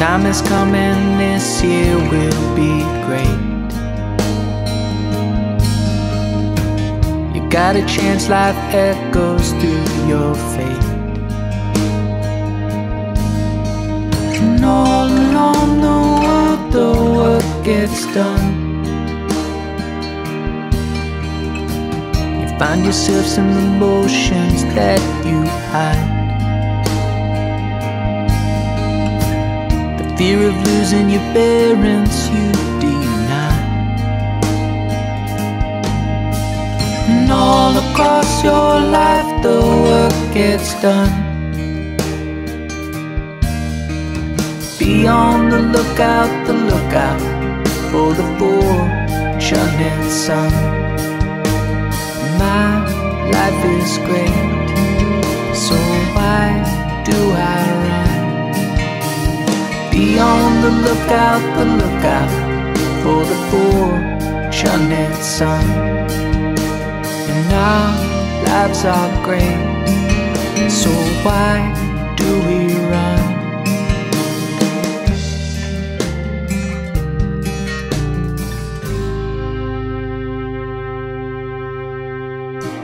time is coming, this year will be great. You got a chance, life echoes through your fate. And all along the world, the work gets done. You find yourself some emotions that you hide. Fear of losing your parents, you deny. And all across your life, the work gets done. Be on the lookout, the lookout for the fortunate son. My life is great, so why do I on the lookout, the lookout for the fortunate son. And our lives are great, so why do we run?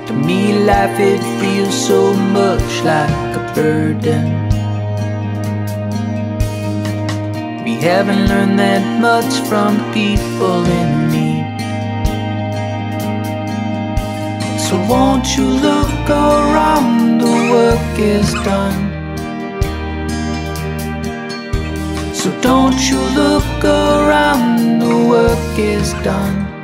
To me, life it feels so much like a burden. We haven't learned that much from people in need. So won't you look around, the work is done. So don't you look around, the work is done.